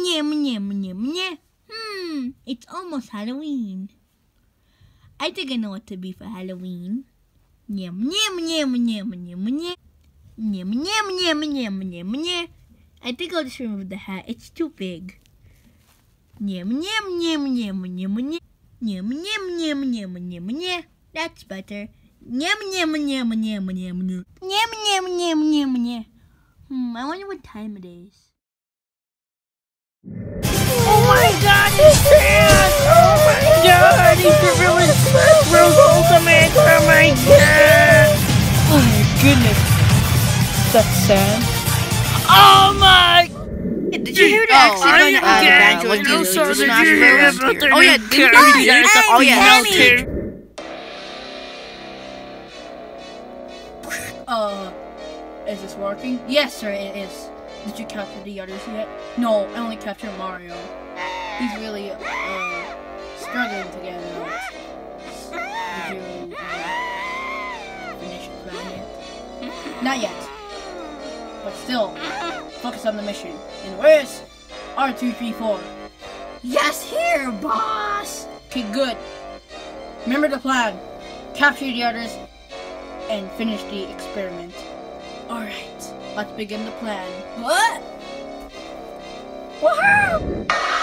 Nyam, nyam, nyam, nyam. Hmm, it's almost Halloween. I think I know what to be for Halloween. Nyam, nyam, nyam, nyam, nyam, nyam. Nyam, nyam, nyam, nyam, nyam, nyam. I think I'll just remove the hat. It's too big. Nyam, nyam, nyam, nyam, nyam, nyam. Nyam, nyam, nyam, nyam, nyam, nyam. That's better. Nyam, nyam, nyam, nyam, nyam, nyam. Nyam, nyam, nyam, nyam, nyam. Hmm, I wonder what time it is. God, he's revealing Smash Bros Ultimate! Oh my god! Oh my goodness. That's sad. Oh my Did you hear the Oh, actually I going uh, can't. Banjo and No, Kazooie sir, for did Smash you hear about the Oh yeah, didn't you hear that's that? Oh yeah, melted? Uh, is this working? Yes, sir, it is. Did you capture the others yet? No, I only captured Mario. He's really, uh, struggling to get him out. Did you, uh, finish your plan? Not yet. But still, focus on the mission. And where's R234? Yes, here, boss. Okay, good. Remember the plan. Capture the others and finish the experiment. Alright, let's begin the plan. What? Woohoo!